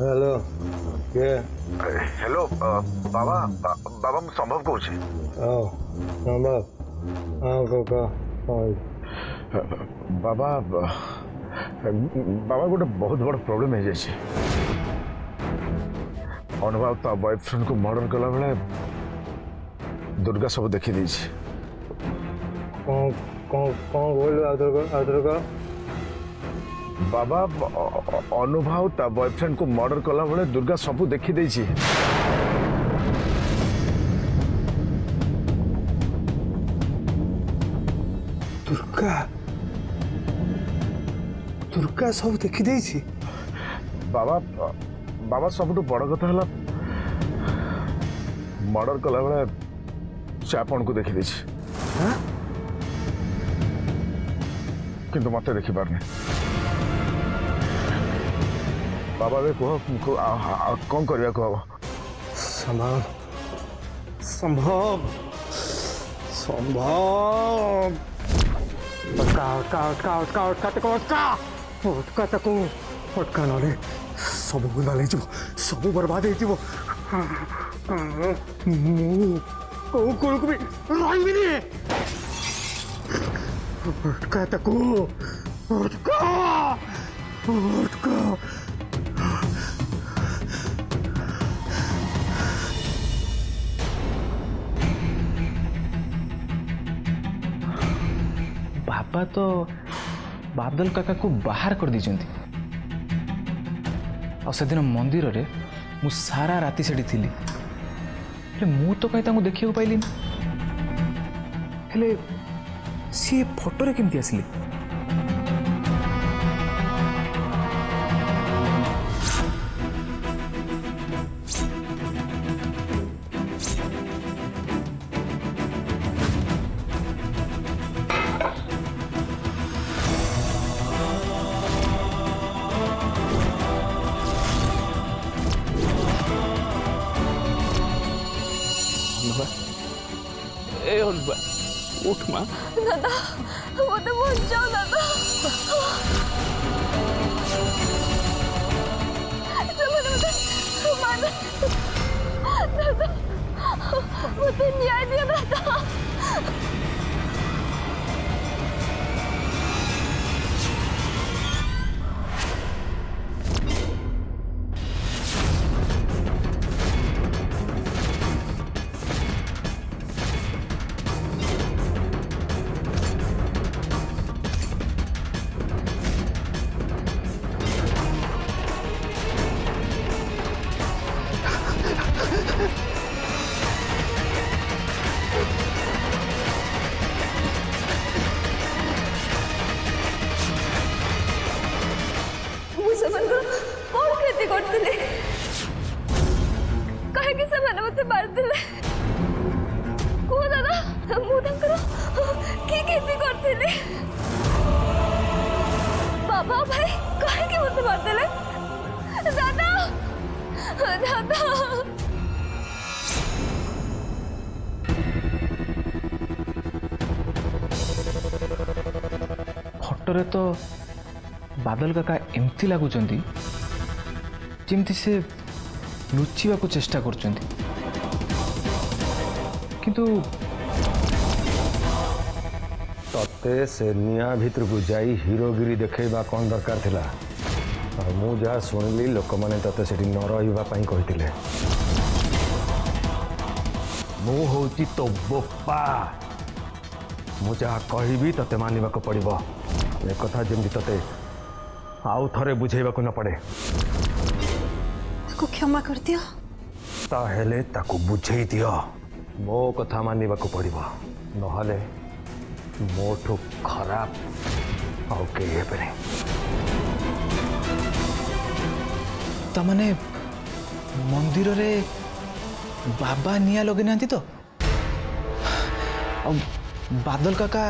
Hello के hello बाबा बाबा मैं संभव कौन से ओ संभव हाँ कोका हाय बाबा बाबा गोटे बहुत बड़ा प्रॉब्लम है जैसे अनुभव तो बॉयफ्रेंड को मर्डर कला बेले दुर्गा सब देखी दीजिए कौन कौन कौन बोल आदर का आदर का बाबा अनुभव बॉयफ्रेंड को मर्डर कला बेले दुर्गा सब देखी दुर्गा दुर्गा सब देखी बाबा बाबा सब बड़ कथा है मर्डर कला बेले से आपण को देखी हाँ? किंतु मत देखिपारे नहीं बाबा भी कह कौन कर संभव संभव सब बुलाले सब बर्बाद रही ବାପା ତ ବାଦଲ କାକାକୁ ବାହାର କରିଦେଇଛନ୍ତି ଆଉ ସେଦିନ ମନ୍ଦିରରେ ମୁଁ ସାରା ରାତି ସେଠି ଥିଲି ହେଲେ ମୁଁ ତ କାହିଁ ତାଙ୍କୁ ଦେଖିବାକୁ ପାଇଲିନି ହେଲେ ସିଏ ଫଟୋରେ କେମିତି ଆସିଲେ 分にアイデアた बाबा भाई काय के मुझसे बात ले दादा दादा ଫଟୋରେ ତ ବାଦଲ କାକା ଏମିତି ଲାଗୁଛନ୍ତି ଯେମିତି ସେ ଲୁଚିବାକୁ ଚେଷ୍ଟା କରୁଛନ୍ତି କିନ୍ତୁ मते से निया भितर को जाई हीरोगिरी देखेबा कोन दरकार थिला आ मु जा सुनली लोक माने तते सेठी न रहिबा पई कहितिले मु होची तो बप्पा मु जा कहिबी तते मानिबा को पड़िबो एक कथा जेमि तते आउ थरे बुझेबा को न पड़े को क्षमा कर दियो ताहेले ताकू बुझेई दियो मो कथा मानिबा को पड़िबो नहले મોટો ખરાબ અવકીએ બને તમને મંદિરરે બાબા નિયા લગી નાંતી તો બાદલ કાકા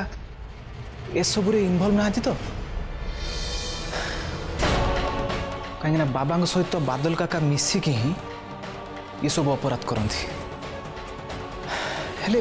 એસબુરે ઇનભલ્વ નાંતી તો କାହିଁକିନା ବାବାଙ୍କ ସହିତ ବାଦଲ କାକା ମିଶିକି ହିଁ ଏସବୁ ଅପରାଧ କରନ୍ତି ହେଲେ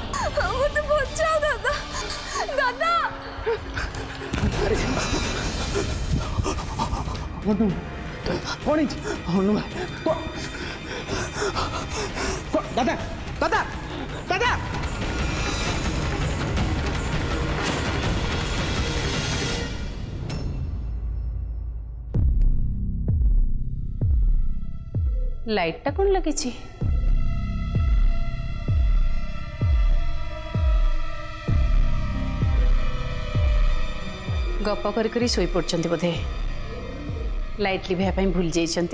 ও তো বাচ্চা দাদা দাদা দাদা দাদা লাইটটা কোন লাগিছে गप कर लाइटली भूल जाइंट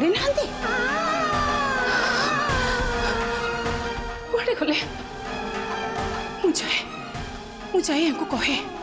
घरे ना कहे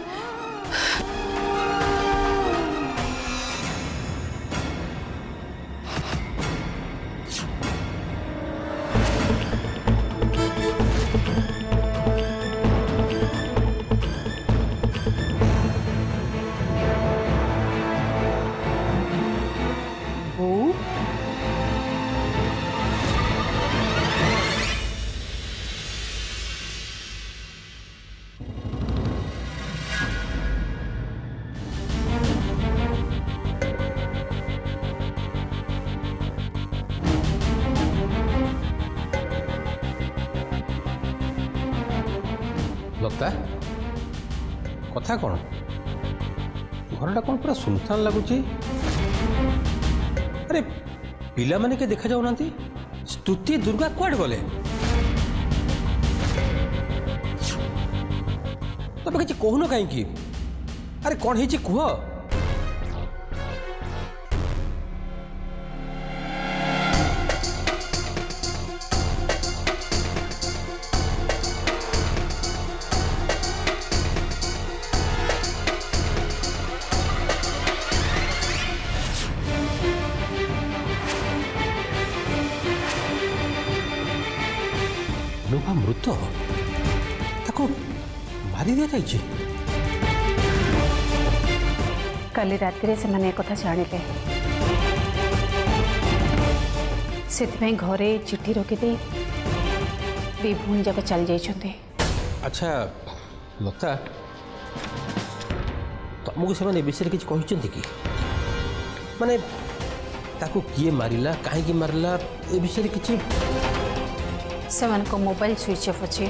ଲତା କଥା କ'ଣ ଘରଟା କ'ଣ ପୁରା ସୁନସାନ ଲାଗୁଛି ଆରେ ପିଲାମାନେ କିଏ ଦେଖାଯାଉନାହାନ୍ତି ସ୍ତୁତି ଦୁର୍ଗା କୁଆଡ଼େ ଗଲେ ତମେ କିଛି କହୁନ କାହିଁକି ଆରେ କ'ଣ ହେଇଛି କୁହ अनुभा मृत मारी कल रात घरे चिठी रखी दी भूणी जाक चल जाइंट अच्छा लता तुमको से विषय किसी कहते कि मानने किए मारा कहीं मारा ये विषय किसी से मोबाइल स्विच अफ अच्छे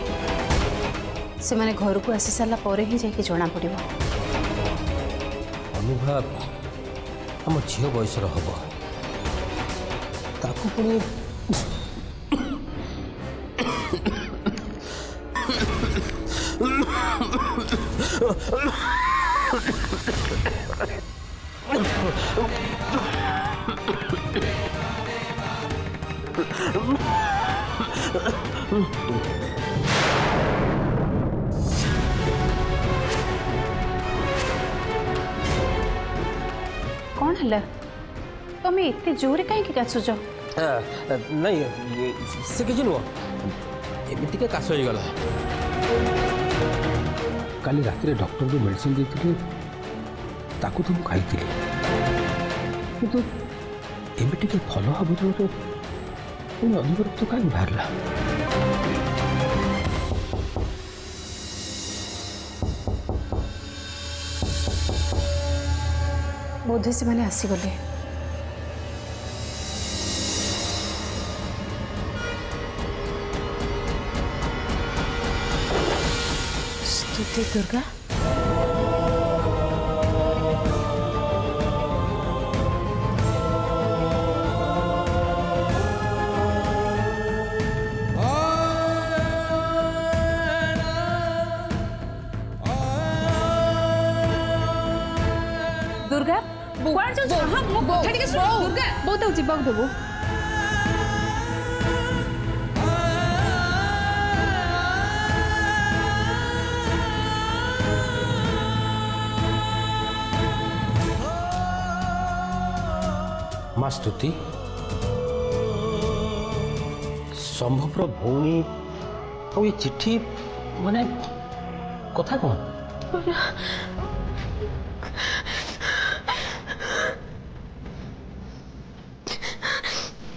से मैंने घर को आसी सारापर ही जाके जना पड़ अनुभव आम झी बयस हम ताक Oh कौन है तुम्हें तो इतने जोरे कहीं नहीं से किसी नुह काश हो राति डॉक्टर जो मेडिसिन देते ताकू तो खाई भल हम तो पण अधिकृत तो काय बाहेरला ବୋଧେ ସେମାନେ ଆସିଗଲେ ସ୍ତୁତି ଦୁର୍ଗା କୁଆଡ଼େ ଯାଉଛ ହଁ ମୋ କଥା ଟିକେ ଶୁଣ ଦୁର୍ଗା ବୋଉ ତାକୁ ଯିବାକୁ ଦେବୁ ମା ସ୍ତୁତି ସମ୍ଭବର ଭଉଣୀ ଆଉ ଏ ଚିଠି ମାନେ କଥା କ'ଣ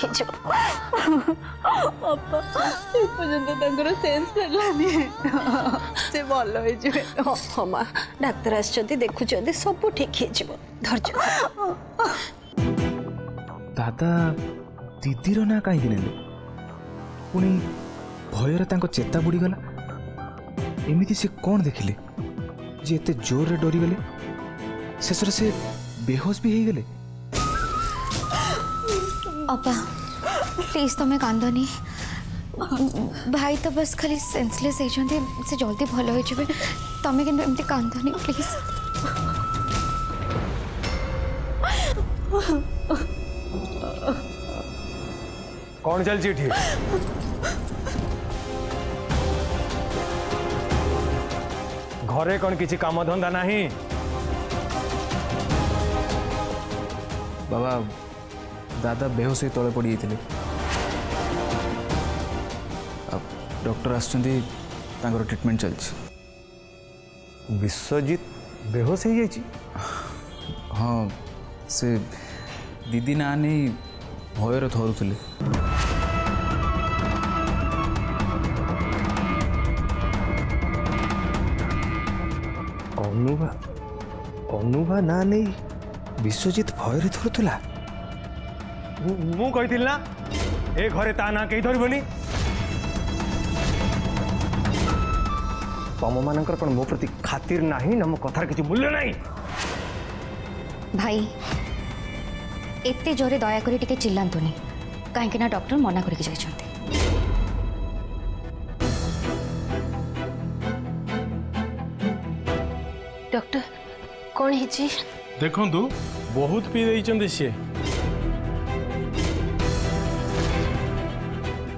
ಕಿಜು ಅಪ್ಪ ಪರ್ಯಂತ ತಂಗರ ಸೆನ್ಸ್ ಹೆಲಾನಿ ସେ ଭଲ ହେଇଯିବେ ହଁ ମା ଡାକ୍ତର ଆସିଛନ୍ତି ଦେଖୁଛନ୍ତି ସବୁ ଠିକ ହେଇଯିବ ଧୈର୍ଯ୍ୟ ଦାଦା ଦିଦିର ନାଁ କାହିଁକି ନେଲେ ପୁଣି ଭୟରେ ତାଙ୍କ ଚେତା ବୁଡ଼ିଗଲା ଏମିତି ସେ କ'ଣ ଦେଖିଲେ ଯେ ଏତେ ଜୋରରେ ଡରିଗଲେ ଶେଷରେ ସେ ବେହୋସ ବି ହେଇଗଲେ अपा प्लीज तुम तो कांदनी भाई तो बस खाली सेन्सलेस से जल्दी भल हो तुम्हें कि एमती कांदनी प्लीज कौन चल ठीक घरे कौन किसी काम धंदा नहीं बाबा दादा बेहोश हो तले पड़ जाते डक्टर आसर ट्रिटमेंट चलते विश्वजीत बेहोश हो जा हाँ से दीदी ना नहीं भयर थे अनुभा अनुभा ना नहीं विश्वजित भयर थोड़ा मु कही ना ए घरे ना कहीं धरबनी तुम मान मो प्रति खातिर ना मो कथार किसी मूल्य ना भाई एत जोरे दयाक चिल्लातुनि कहीं डॉक्टर मना कर डॉक्टर कौन देखु बहुत पी दे सी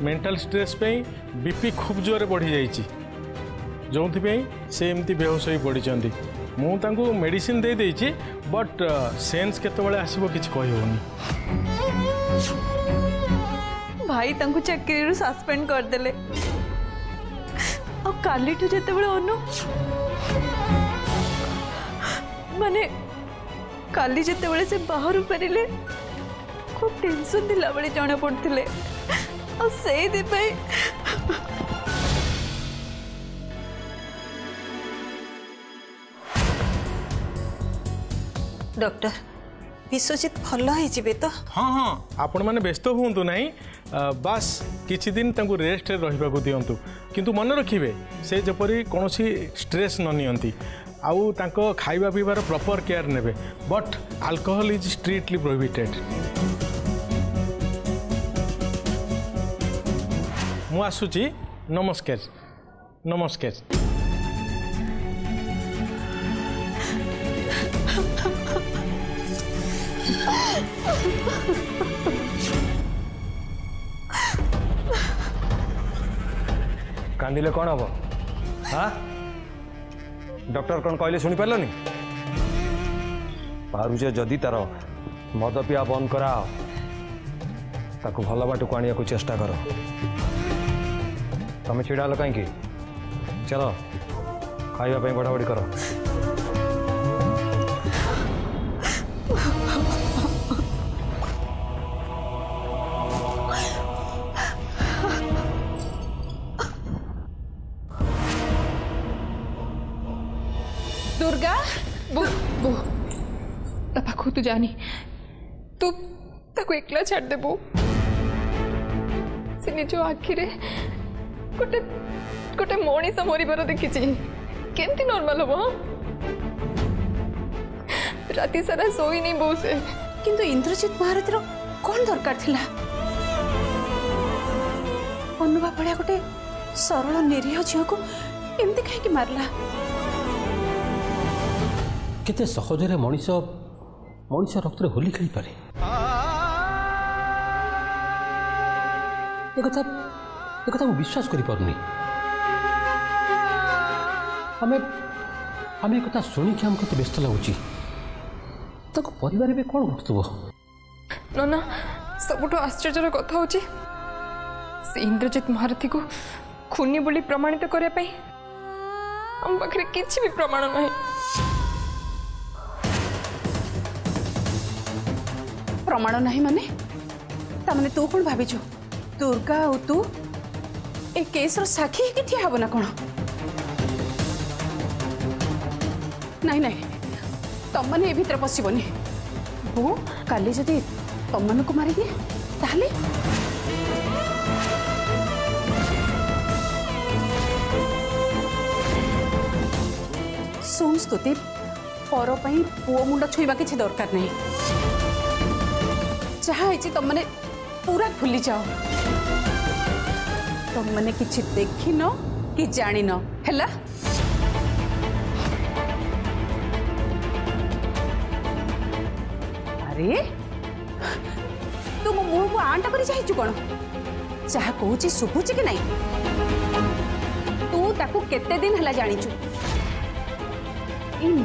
मेंटल स्ट्रेस पे बीपी खूब जोर बढ़ी जा जो से बेहोश हो पड़ मुझे मेडिसीन दे बट सेन्स के आसब किसी कही भाई चक्री रु सस्पेंड करदे कलते मैंने कल जो से बाहर फेरिले खूब टेनसन दिला जना पड़े आप सही थे भाई डॉक्टर विश्वजित भल होइबे तो हाँ हाँ आपण मैंने व्यस्त हूँ ना बास किसी दिन तक रेस्ट रहा दिंतु किंतु मन रखिए से जपरी कौन स्ट्रेस न नि आउ खावा पीबार प्रपर केयर नेबे but alcohol is strictly prohibited मुसुची नमस्कार नमस्कार कदले कौन हम हाँ डक्टर कौन कहले शुणी पार्लि पारे जदि तार मद पिया बंद कराओ ताकू भल बाट को आने को चेष्टा करो तुम तो छिड़ा कहीं चलो खावाई बड़ाबड़ी कर तू जानी तू एकला छाड़ देबू से निजो आखिरे ଗୋଟେ ଗୋଟେ ମଣିଷ ମରିବାର ଦେଖିଛି କେମିତି ନର୍ମାଲ ହବ ରାତି ସାରା ଶୋଇନି ବୋସେ କିନ୍ତୁ ଇନ୍ଦ୍ରଜିତ ମହାରଥୀର କଣ ଦରକାର ଥିଲା ଅନୁଭବ ଭଳିଆ ଗୋଟେ ସରଳ ନିରୀହ ଝିଅକୁ ଏମିତି କାହିଁକି ମାରିଲା କେତେ ସହଜରେ ମଣିଷ ମଣିଷ ରକ୍ତରେ ହୋଲି ଖେଳିପାରେ ଏ କଥା ଏ କଥା ମୁଁ ବିଶ୍ୱାସ କରିପାରୁନି ଆମେ ଆମେ ଏ କଥା ଶୁଣିକି ଆମକୁ କେତେ ବ୍ୟସ୍ତ ଲାଗୁଛି ତାକୁ ପରିବାର ଏବେ କ'ଣ ଘଟୁଥିବ ନନା ସବୁଠୁ ଆଶ୍ଚର୍ଯ୍ୟର କଥା ହେଉଛି ସେ ଇନ୍ଦ୍ରଜିତ ମହାରଥୀକୁ ଖୁନି ବୋଲି ପ୍ରମାଣିତ କରିବା ପାଇଁ ଆମ ପାଖରେ କିଛି ବି ପ୍ରମାଣ ନାହିଁ ପ୍ରମାଣ ନାହିଁ ମାନେ ତାମାନେ ତୁ କ'ଣ ଭାବିଛୁ ଦୁର୍ଗା ଆଉ ତୁ ए केस्र साखी ही ठिया हब ना कौन ना ना तुम मैंने भितर पशबनी बो का जदि तम मन को मारिए ताले ଶୁଣ स्तुति पर पुओ मुंड छुईवा कि दरकार नहीं जहाँ ଯାହା पूरा ତମମାନେ जाओ तुम मैंने कि देख न कि जान अरे तू मो मुह को आंटा कर सुबुचे कि नहीं तू ताकू दिन है जाचु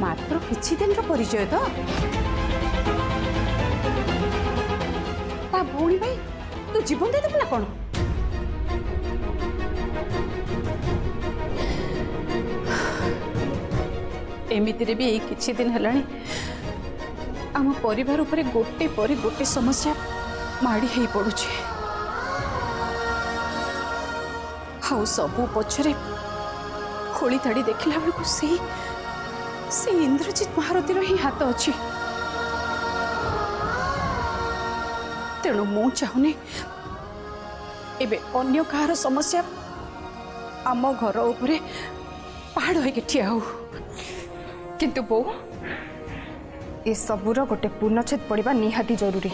मात्र कि दिन परिचय तो भाई तू जीवन दे देना कौन एमती भी ये दिन है आम पर गोटे पर गोटे समस्या माड़ी पड़े आ सब पचर खोली ताड़ी देख ला बेलू से, इंद्रजित महारथी ही हाथ अच्छी तेणु मुझे एवं अन्य कहार समस्या आम घर उपड़ ठिया हो କିନ୍ତୁ ବୋଉ ଏସବୁର ଗୋଟେ ପୂର୍ଣ୍ଣଚ୍ଛେଦ ପଡ଼ିବା ନିହାତି ଜରୁରୀ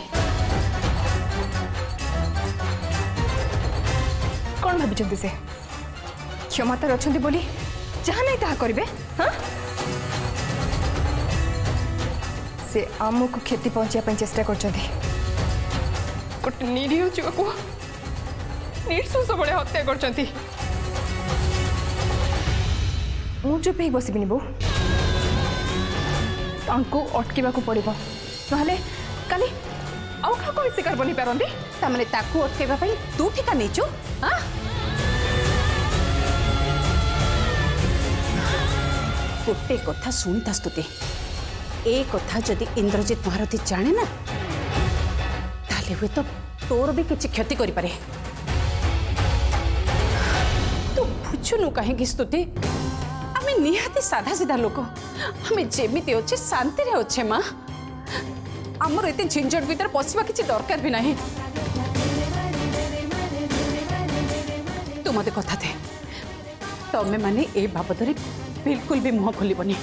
କ'ଣ ଭାବିଛନ୍ତି ସେ କ୍ଷମତାରେ ଅଛନ୍ତି ବୋଲି ଯାହା ନାହିଁ ତାହା କରିବେ ସେ ଆମକୁ କ୍ଷତି ପହଞ୍ଚିବା ପାଇଁ ଚେଷ୍ଟା କରୁଛନ୍ତି ଗୋଟେ ନିରୀହ ଯୁବକୁ ନିଶ୍ୱାସ ଭଳିଆ ହତ୍ୟା କରୁଛନ୍ତି ମୁଁ ଚୁପ୍ ବସିବିନି ବୋଉ अटकवाक पड़ ना कल आउ क्या शिकार बन पारे तमें अटकवाप तू ठिका नहीं चु हाँ गोटे कथा शुणीता स्तुति ए कथा जदि इंद्रजित महारथी जाने ना ताले हुए तो तोर भी किसी क्षति कर पारे तू तो बुझुनु कहीं स्तुति ଆମେ ନିହାତି ସାଧାସିଧା ଲୋକ ଆମେ ଯେମିତି ଅଛେ ଶାନ୍ତିରେ ଅଛେ ମା ଆମର ଏତେ ଝିଞ୍ଝଟ ଭିତରେ ପଶିବା କିଛି ଦରକାର ବି ନାହିଁ ତୁ ମୋତେ କଥା ଦେ ତମେମାନେ ଏ ବାବଦରେ ବିଲକୁଲ ବି ମୁହଁ ଖୋଲିବନି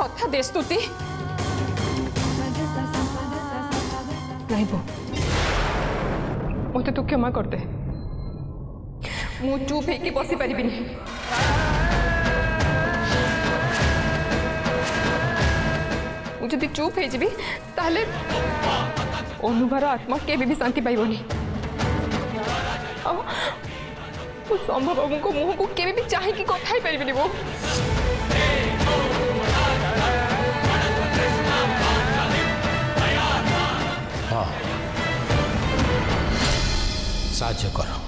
କଥା ଦେ ସ୍ତୁତି ନାଇଁ ବୋ ମୋତେ ତୁ କ୍ଷମା କରିଦେ ମୁଁ ଚୁପ୍ ହେଇକି ବସିପାରିବିନି जदि चुप ताले अनुभार आत्मा के भी शांति पाइब संभव बाबू मुह को के भी चाहे कि कथाई पार हाँ सा